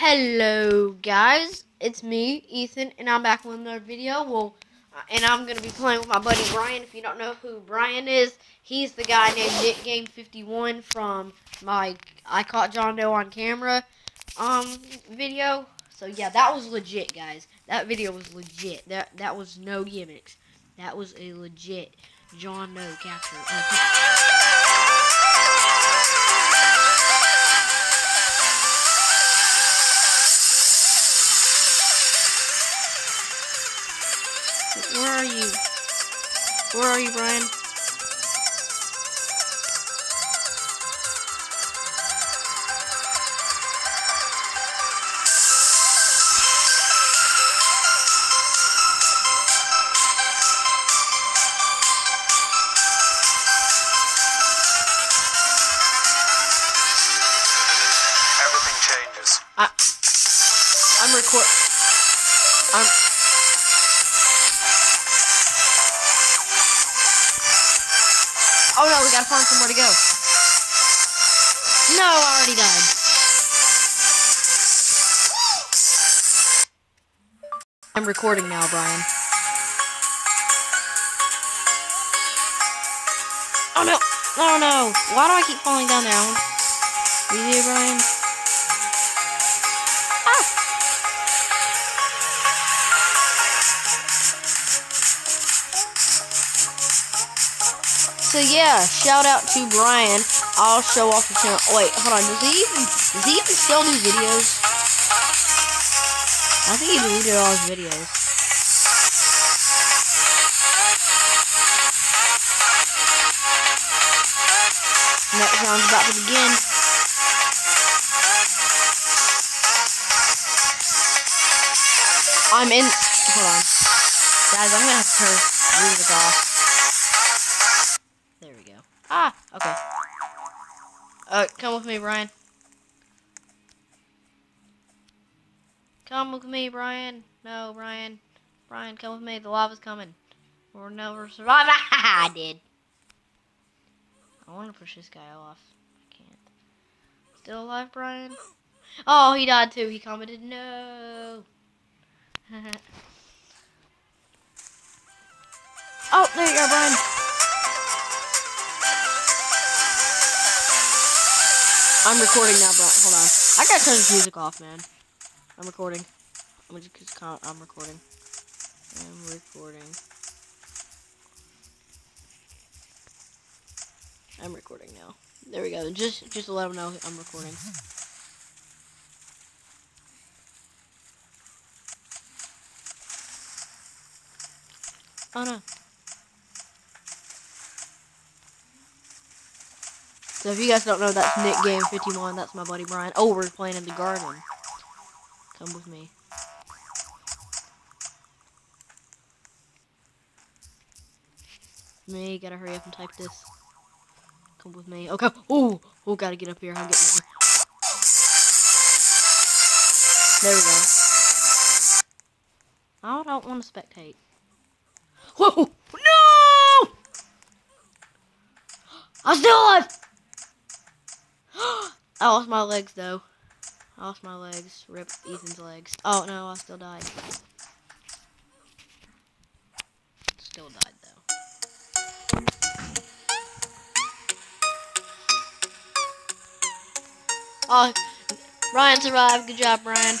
Hello guys, it's me, Ethan, and I'm back with another video. Well, uh, and I'm gonna be playing with my buddy Brian. If you don't know who Brian is, he's the guy named Nick Game 51 from my I caught John Doe on camera um video. So yeah, that was legit, guys. That video was legit. That that was no gimmicks. That was a legit John Doe capture. Where are you, Brian? Gotta find somewhere to go. No, I already died. I'm recording now, Brian. Oh no! Oh no! Why do I keep falling down there? Easy, Brian. So yeah, shout out to Brian. I'll show off the channel. Wait, hold on. Does he even does he even still do videos? I think he deleted all his videos. Next round's about to begin. I'm in. Hold on, guys. I'm gonna have to turn music off. Uh, come with me, Brian. Come with me, Brian. No, Brian. Brian, come with me. The lava's coming. We'll never survive. I did. I want to push this guy off. I can't. Still alive, Brian? Oh, he died too. He commented no. oh, there you go, Brian. I'm recording now, bro. Hold on. I gotta turn this music off, man. I'm recording. I'm just. I'm recording. I'm recording. I'm recording now. There we go. Just, just to let them know I'm recording. Oh no. So if you guys don't know, that's Nick Game 51. That's my buddy Brian. Oh, we're playing in the garden. Come with me. Me, gotta hurry up and type this. Come with me. Okay. Oh, oh, gotta get up here. I'm getting up here. There we go. I don't want to spectate. Whoa! No! I'm still alive! I lost my legs though. I lost my legs. Rip Ethan's legs. Oh no, I still died. Still died though. Oh, Ryan survived. Good job, Ryan.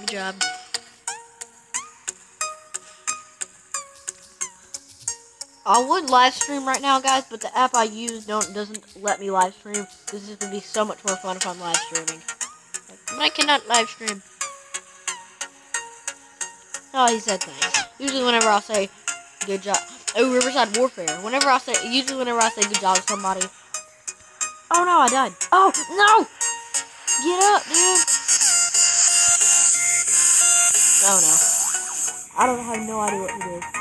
Good job. I would live stream right now, guys, but the app I use don't doesn't let me live stream. This is gonna be so much more fun if I'm live streaming. But I cannot live stream. Oh, he said thanks. Usually, whenever I'll say good job, oh Riverside Warfare. Whenever I say, usually whenever I say good job to somebody. Oh no, I died. Oh no! Get up, dude. Oh no. I don't have no idea what to do.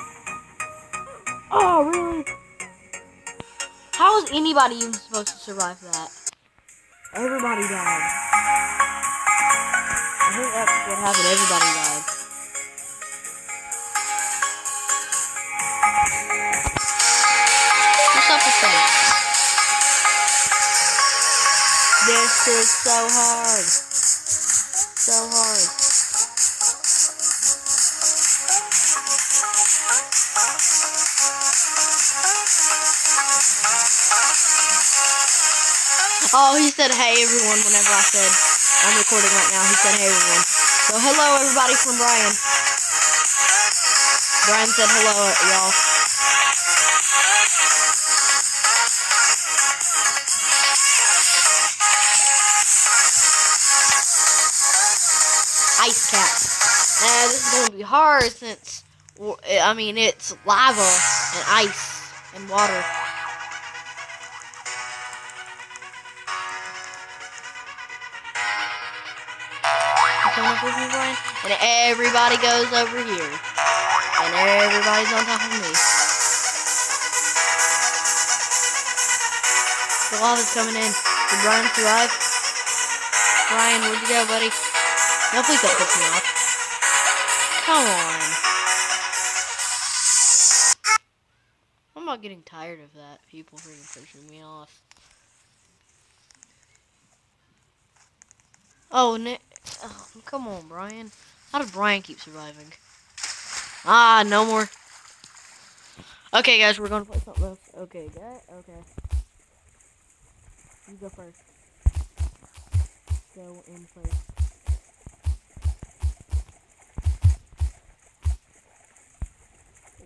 Oh, really? How is anybody even supposed to survive that? Everybody died. I think that's what happened. Everybody died. What's up with that? This is so hard. Oh, he said hey everyone whenever I said I'm recording right now. He said hey everyone. So hello everybody from Brian. Brian said hello y'all. Ice cap. And this is going to be hard since, I mean, it's lava and ice and water. Up with me, Brian? And everybody goes over here. And everybody's on top of me. The lava's coming in. Did Brian survive? Brian, where'd you go, buddy? No, please don't piss me off. Come on. I'm not getting tired of that. People freaking pushing me off. Oh, Nick. Oh, come on, Brian. How did Brian keep surviving? Ah, no more. Okay, guys, we're gonna play something else. Okay, guys. Okay. You go first. Go in first.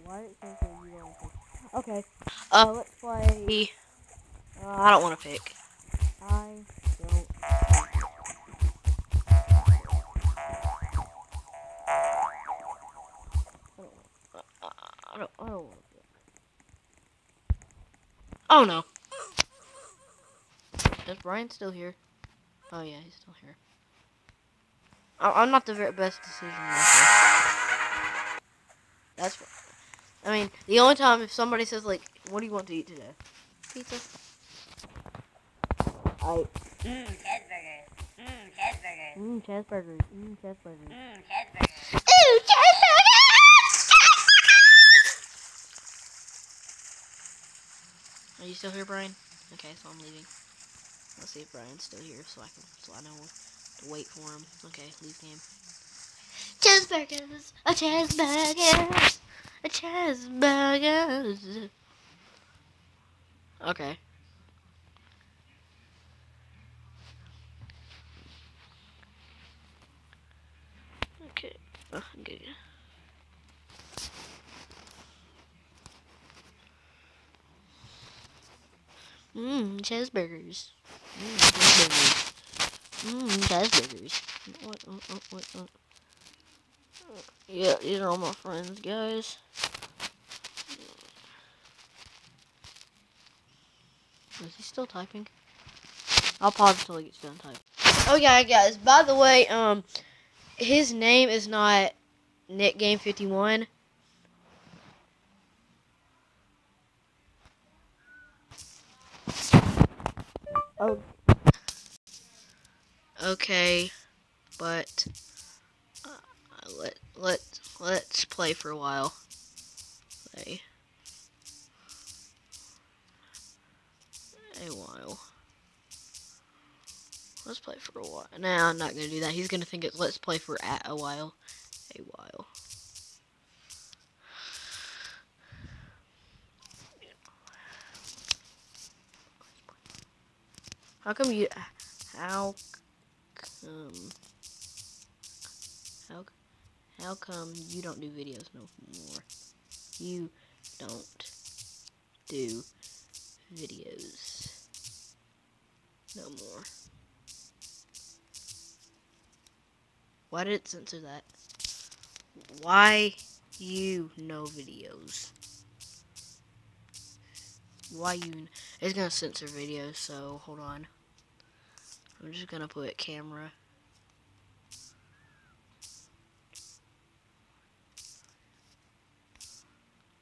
Why it says you want to pick? Okay. Uh, let's play. Uh, I don't want to pick. I don't. I don't, I don't want to. Oh no. Is Brian still here? Oh yeah, he's still here. I, am not the very best decision maker. That's. I mean, the only time if somebody says like, "What do you want to eat today?" Pizza. I. Mmm, cheeseburger. Mmm, cheeseburger. Mmm, cheeseburgers. Mmm, cheeseburgers. Mmm, cheeseburger. Ooh, cheeseburger. Are you still here, Brian? Okay, so I'm leaving. Let's see if Brian's still here, so I can, so I know to wait for him. Okay, leave game. Cheeseburgers, a cheeseburger, a cheeseburgers. Okay. Okay. Okay. Mmm, cheeseburgers. Mmm, cheeseburgers. Mmm, cheeseburgers. What, what, what, what, what? Yeah, these are all my friends, guys. Is he still typing? I'll pause until he gets done typing. Oh yeah, guys, by the way, um, his name is not Nick Game 51. Oh. Okay, but uh, let let let's play for a while. Play a while. Let's play for a while. Nah, I'm not gonna do that. He's gonna think it's let's play for at a while. A while. How come you? How come? How? How come you don't do videos no more? You don't do videos no more. Why did it censor that? Why you no videos? why you it's gonna censor videos so hold on I'm just gonna put camera.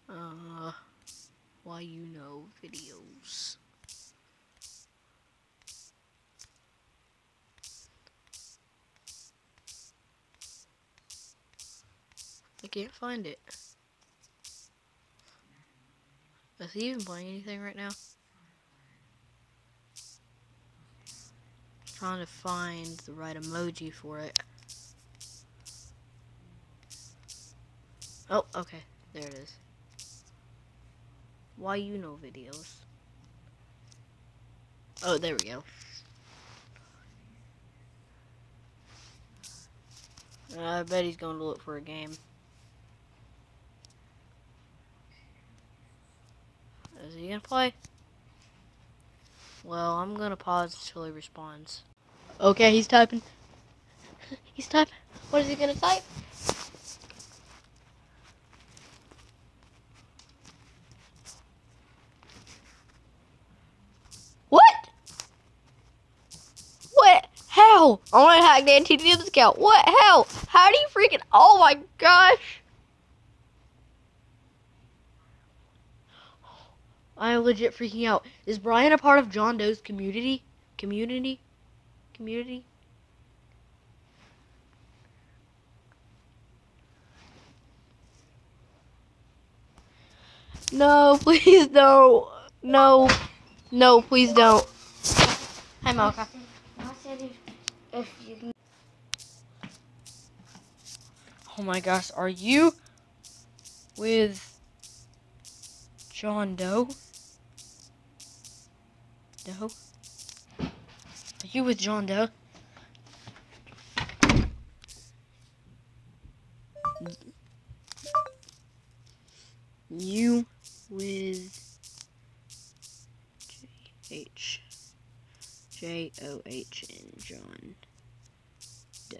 Uh why you know videos. I can't find it. Is he even playing anything right now? Trying to find the right emoji for it. Oh, okay. There it is. Why you know videos? Oh, there we go. I bet he's going to look for a game. Is he going to play? Well, I'm going to pause until he responds. Okay, he's typing. He's typing. What is he to type? What? What? How? I want to hack the NTDM's account. What? How? How do you freaking? Oh my gosh! I am legit freaking out. Is Brian a part of John Doe's community? Community? Community? No, please don't. No. No, please don't. Hi, Malka. Oh my gosh, are you with John Doe? Doe? You with John Doe? You with J H J O H N John Doe.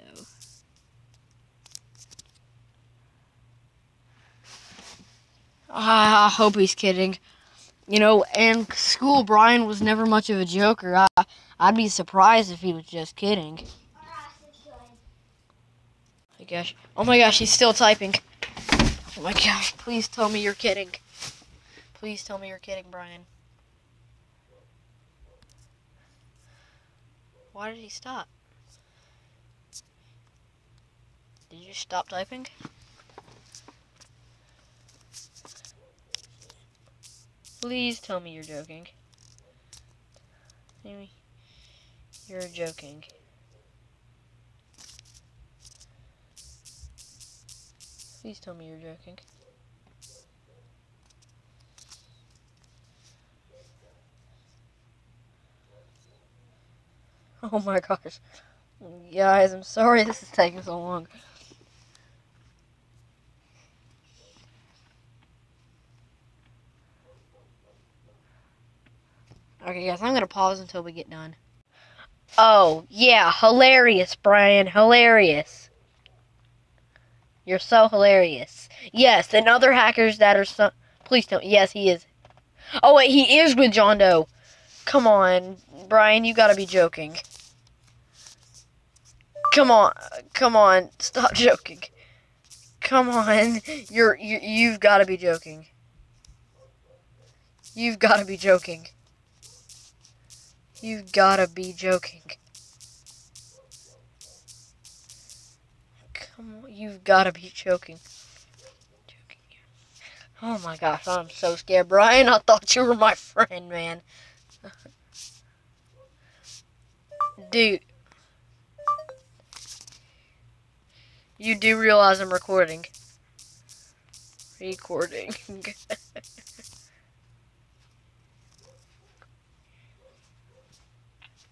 Ah, I hope he's kidding. You know, in school, Brian was never much of a joker. I, I'd be surprised if he was just kidding. Oh my gosh. Oh my gosh, he's still typing. Oh my gosh, please tell me you're kidding. Please tell me you're kidding, Brian. Why did he stop? Did you stop typing? Please tell me you're joking. Maybe you're joking. Please tell me you're joking. Oh my gosh. Guys, I'm sorry this is taking so long. Okay, guys, I'm gonna pause until we get done. Oh, yeah, hilarious, Brian, hilarious. You're so hilarious. Yes, and other hackers that are so. Please don't. Yes, he is. Oh, wait, he is with John Doe. Come on, Brian, you gotta be joking. Come on, come on, stop joking. Come on, you're you, you've got to be joking. You've got to be joking. You've gotta be joking. Come on, you've gotta be joking. Joking. Oh my gosh, I'm so scared, Brian. I thought you were my friend, man. Dude. You do realize I'm recording. Recording.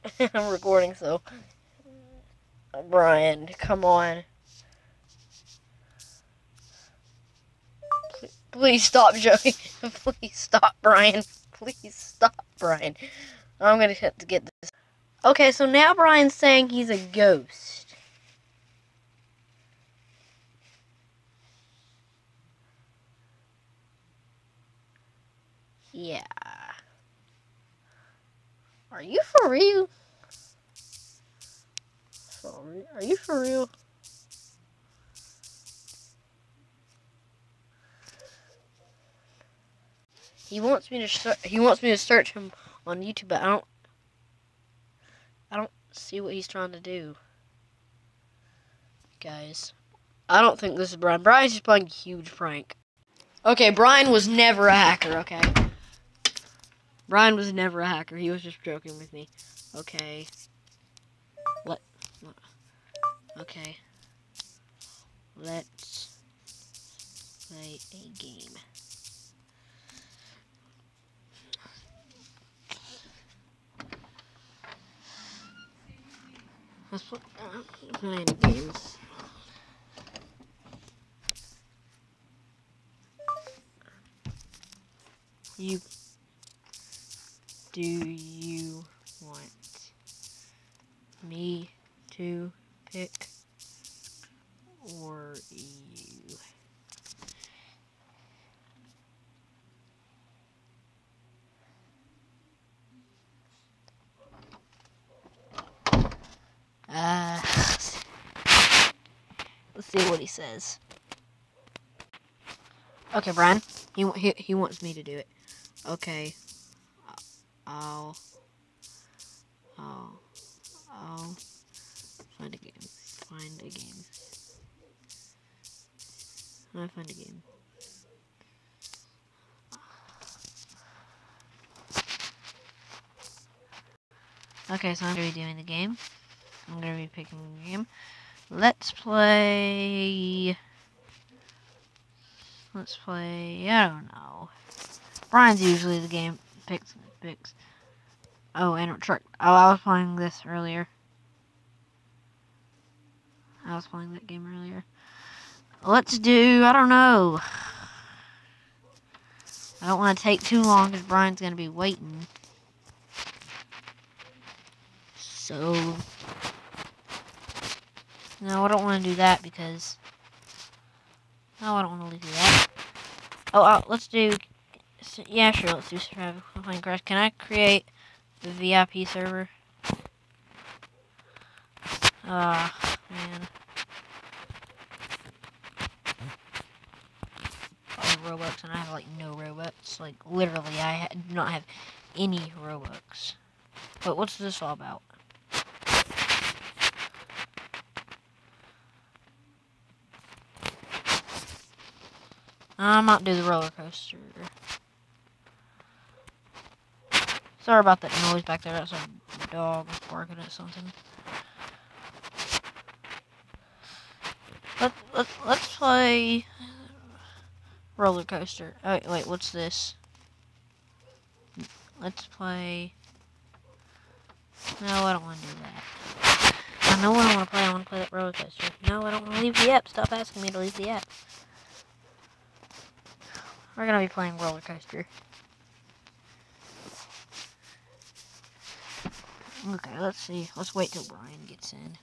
I'm recording, so. Brian, come on. Please, stop joking. please stop, Brian. Please stop, Brian. I'm gonna have to get this. Okay, so now Brian's saying he's a ghost. Yeah. Are you for real? Are you for real? He wants me to search. He wants me to search him on YouTube, but I don't. I don't see what he's trying to do, guys. I don't think this is Brian. Brian's just playing a huge prank. Okay, Brian was never a hacker. Okay. Brian was never a hacker. He was just joking with me. Okay. What okay. Let's play a game. Let's uh, play a game. You do you want me to pick or you? Uh, let's see what he says. Okay, Brian. He he he wants me to do it. Okay. I'll I'll I'll find a game. Find a game. I find a game. Okay, so I'm gonna be doing the game. I'm gonna be picking a game. Let's play. Let's play. I don't know. Brian's usually the game picks picks. Oh, and truck. Oh, I was playing this earlier. I was playing that game earlier. Let's do. I don't know. I don't want to take too long because Brian's gonna be waiting. So. No, I don't want to do that because. No, I don't want to do that. Oh, uh, let's do. S- Yeah, sure. Let's do survival Minecraft. Can I create the VIP server? Ah, man. Five Robux, and I have like no Robux. Like literally, I ha- do not have any Robux. But what's this all about? I might do the roller coaster. Sorry about that noise back there. That's a dog barking at something. Let let let's play roller coaster. Oh, wait, wait, what's this? Let's play. No, I don't want to do that. I know what I want to play. I want to play that roller coaster. No, I don't want to leave the app. Stop asking me to leave the app. We're gonna be playing roller coaster. Okay, let's see. Let's wait till Brian gets in.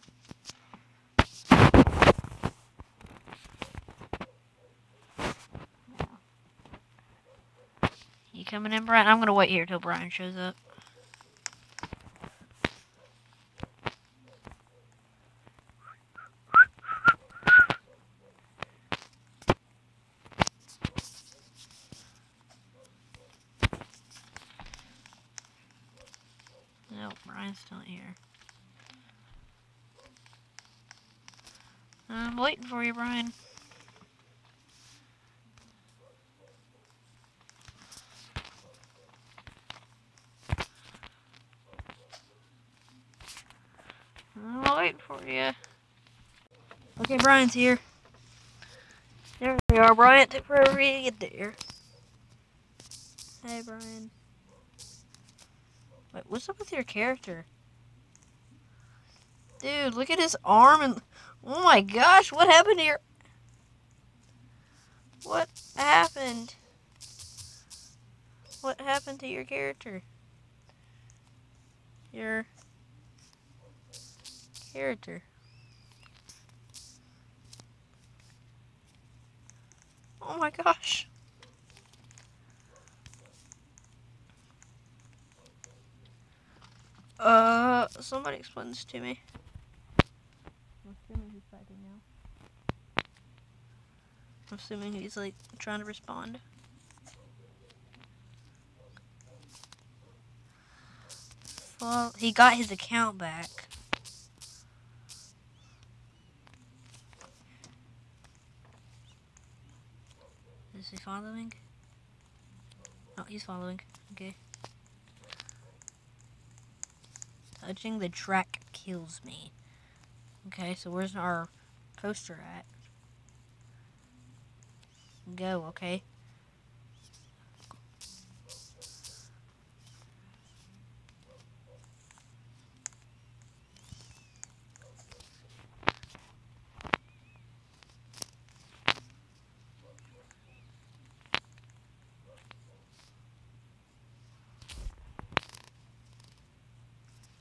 You coming in, Brian? I'm gonna wait here till Brian shows up. No, Brian's still here. I'm waiting for you, Brian. I'm waiting for you. Okay, Brian's here. There we are, Brian. It took forever to get there. Hey, Brian. Wait, what's up with your character? Dude, look at his arm and oh my gosh, what happened your What happened? What happened to your character? Your character. Oh my gosh. Uh, somebody explain this to me. I'm assuming he's typing now. I'm assuming he's like trying to respond. Well, he got his account back. Is he following? Oh, he's following. Okay. Touching the track kills me. Okay, so where's our poster at? Go, okay.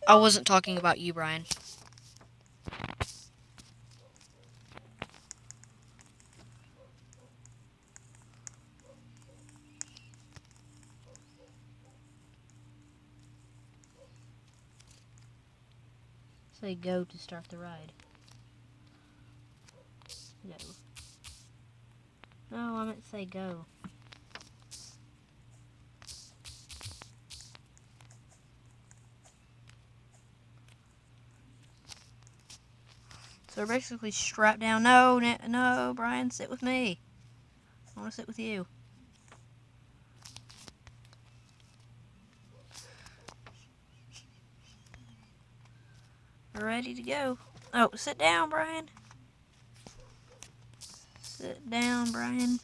I wasn't talking about you, Brian. Say go to start the ride. Go. No, I meant say go. So we're basically strapped down. No, no, Brian, sit with me. I want to sit with you. We're ready to go. Oh, sit down, Brian. Sit down, Brian.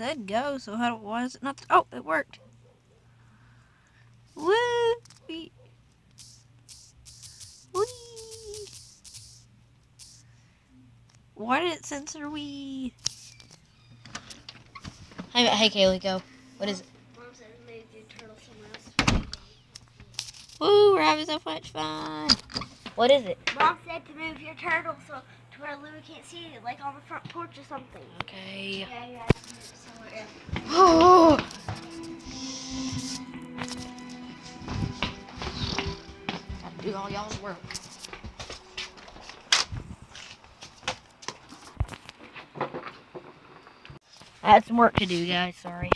Said go, so how why is it not? Oh, it worked. Woo! Wee. Wee. Why did it censor we? Hey, hey, Kaylee, go. What is it? Mom said maybe do turtle somewhere else. Woo! We're having so much fun. What is it? Mom said to move your turtle so to where Louie can't see it, like on the front porch or something. Okay. Yeah, you Oh. Gotta do all y'all's work. I had some work to do, guys. Sorry.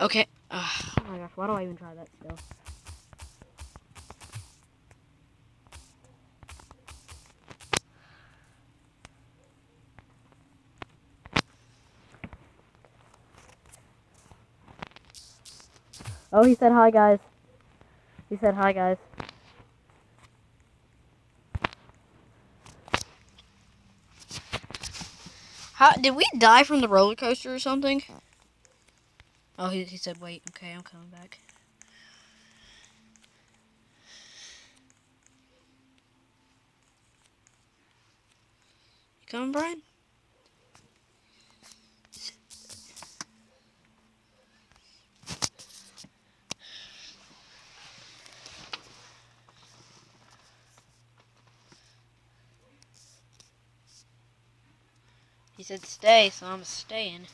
Okay. Oh my gosh, why do I even try that still? Oh, he said hi, guys. He said hi, guys. How did we die from the roller coaster or something? Oh, he, he said wait. Okay, I'm coming back. You coming, Brian? He said stay, so I'm staying.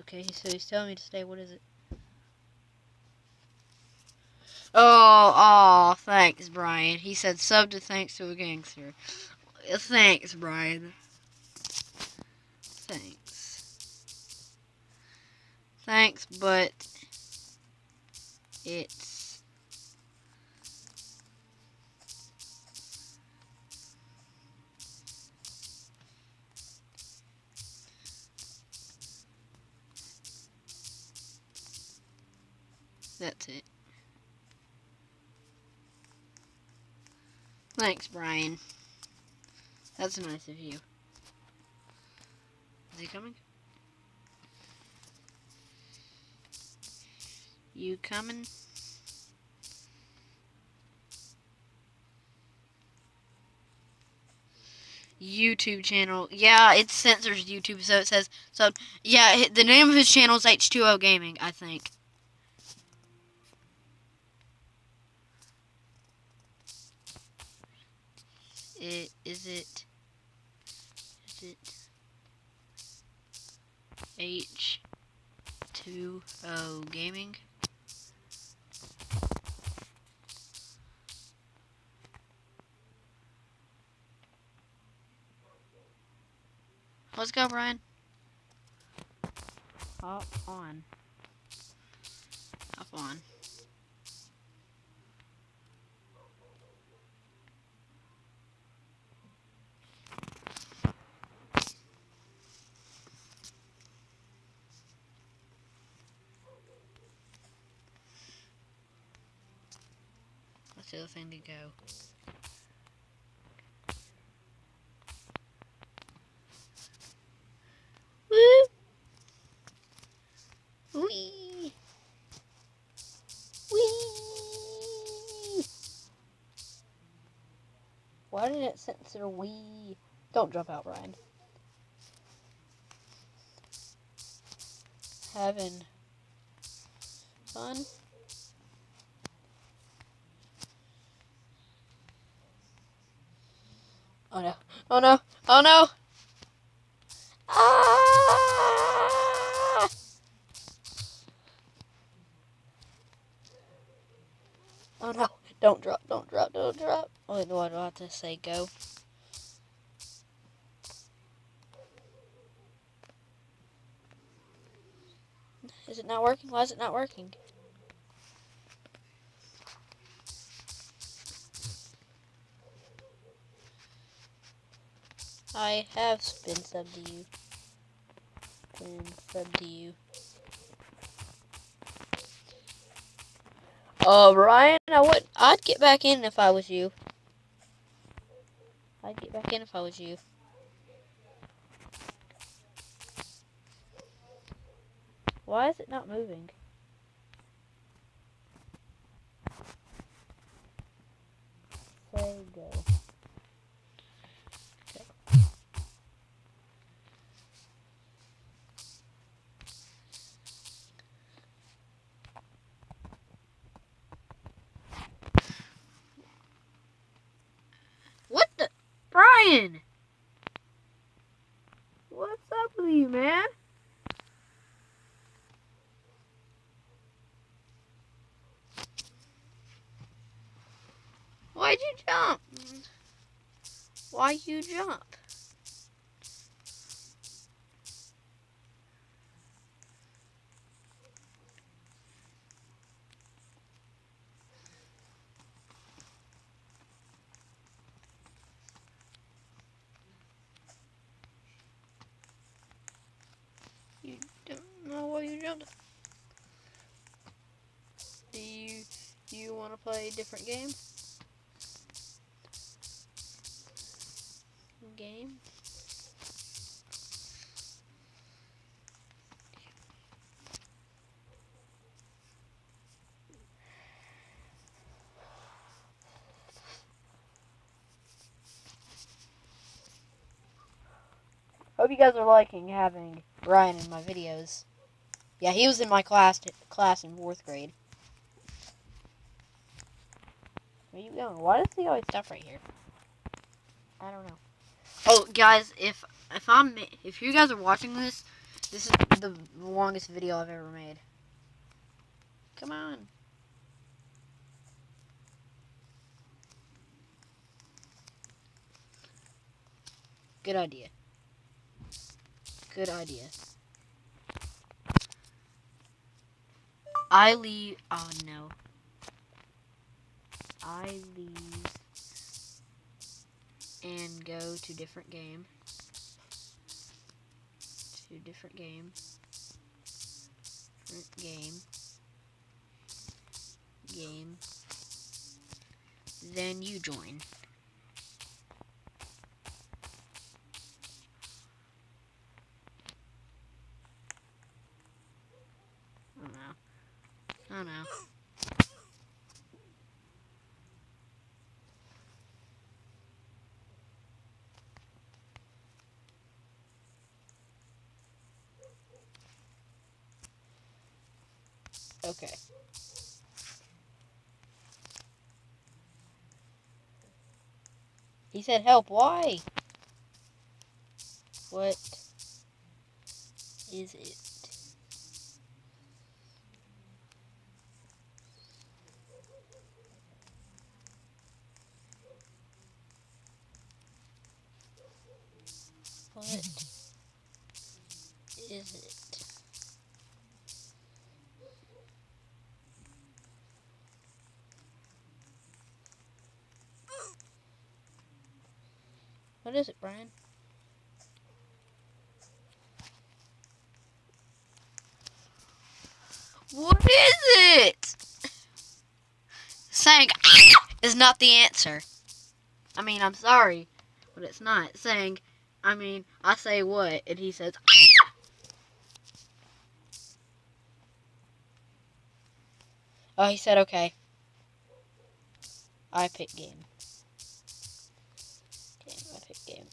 Okay, so he's telling me to stay. What is it? Oh, oh, thanks, Brian. He said sub to thanks to a gangsta. Thanks, Brian. Thanks. Thanks, but it's that's it. Thanks, Brian. That's nice of you. Is he coming? You coming? YouTube channel. Yeah, it censors YouTube, so it says so. Yeah, the name of his channel is H2O Gaming, I think. It is it. Is it? H2O Gaming. Let's go, Brian. Hop on. Hop on. That's the other thing to go. Censor wee? Don't jump out, Ryan. Having fun. Oh no. Oh no. Oh no. Ah! Oh no. Don't drop. Don't drop. Don't drop. Oh, wait, do I have to say? Go. Is it not working? Why is it not working? I have been sub to you. Been sub to you. Uh, Ryan, I would. I'd get back in if I was you. I'd get back in if I was you. Why is it not moving? Say go. What the? What's up with you, man? Why'd you jump? Why you jump? You don't know why you jumped. Do you do you want to play a different game? Game. Hope you guys are liking having Ryan in my videos. Yeah, he was in my class class in fourth grade. Where you going? Why does he always stop right here? I don't know. Oh, guys, if if I'm if you guys are watching this, this is the longest video I've ever made. Come on. Good idea. Good idea. I leave. Oh no. I leave and go to different game. To different game. Different game. Game. Then you join. Oh no. Oh no. Okay. He said help, why? What is it? What is it? What is it, Brian? What is it? Saying is not the answer. I mean, I'm sorry, but it's not. Saying, I mean, I say what, and he says. Oh, he said okay. I pick game. Game, I pick game.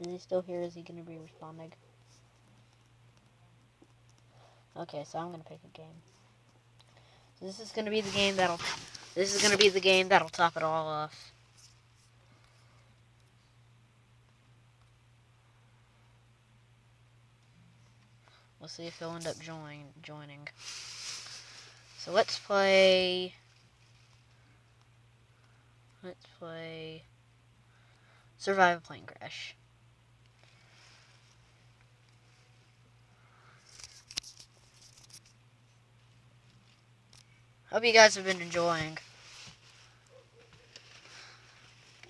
Is he still here? Is he going to be responding? Okay, so I'm going to pick a game. So this is going to be the game that'll... This is going to be the game that'll top it all off. We'll see if he'll end up join, joining. So let's play... Let's play... Survive a plane crash. Hope you guys have been enjoying.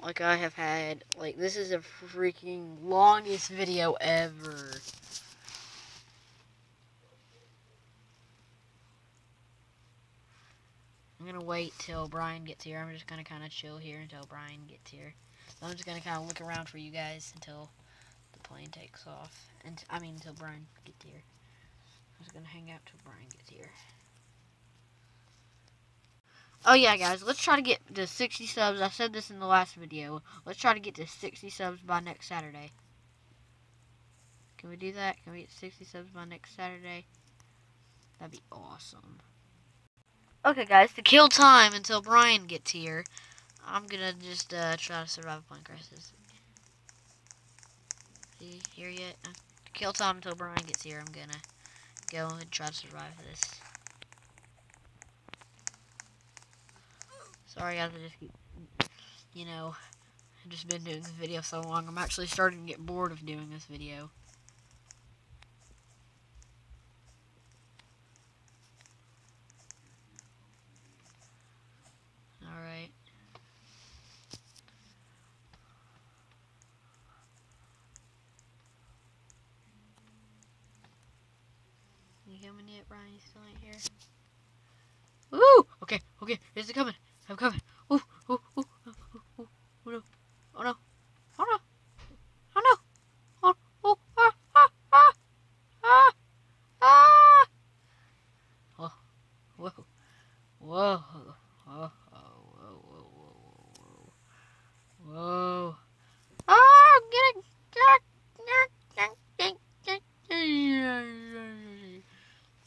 Like I have had, like this is a freaking longest video ever. I'm gonna wait till Brian gets here. I'm just gonna kind of chill here until Brian gets here. So I'm just gonna kind of look around for you guys until the plane takes off. And I mean until Brian gets here. I'm just gonna hang out till Brian gets here. Oh yeah, guys, let's try to get to 60 subs. I said this in the last video. Let's try to get to 60 subs by next Saturday. Can we do that? Can we get 60 subs by next Saturday? That'd be awesome. Okay, guys, to kill time until Brian gets here, I'm gonna just uh, try to survive a crisis. See, here yet? Uh, kill time until Brian gets here, I'm gonna go and try to survive this. Sorry, guys, I just keep, you know, I've just been doing this video so long, I'm actually starting to get bored of doing this video. Alright. You coming yet, Brian? You still ain't here? Ooh! Okay, okay, is it coming? I'm coming. Ooh, ooh, ooh, ooh, ooh, oh no. Oh no. Oh no. Oh no. Oh, oh, ah, ah, ah, ah, ah. Oh, whoa. Whoa. Oh, oh, whoa, whoa, whoa, whoa, whoa. Whoa. Ah, I'm getting.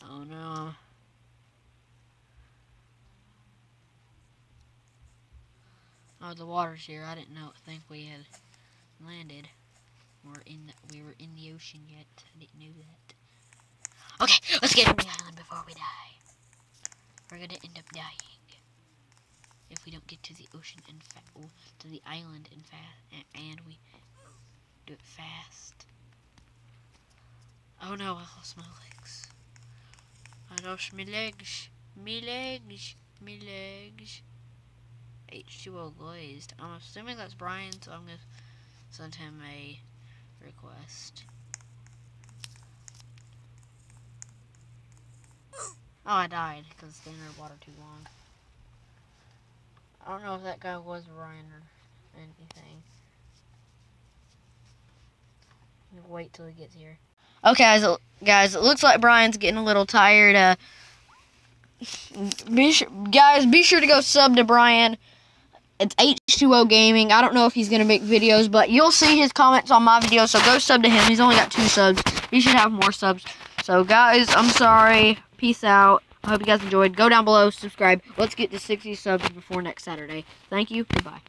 Oh no. Here. I didn't know. Think we had landed. We're in the, we were in the ocean yet. I didn't know that. Okay, let's get on the island before we die. We're gonna end up dying if we don't get to the ocean and oh, to the island and fast and we do it fast. Oh no, I lost my legs. I lost my legs. Me legs. Me legs. H2O glazed. I'm assuming that's Brian, so I'm gonna send him a request. Oh, I died because staying underwater too long. I don't know if that guy was Ryan or anything. Wait till he gets here. Okay, guys, guys, it looks like Brian's getting a little tired. Uh, be sure, guys, be sure to go sub to Brian. It's H2O Gaming. I don't know if he's going to make videos, but you'll see his comments on my video, so go sub to him. He's only got two subs. He should have more subs. So, guys, I'm sorry. Peace out. I hope you guys enjoyed. Go down below, subscribe. Let's get to 60 subs before next Saturday. Thank you. Goodbye.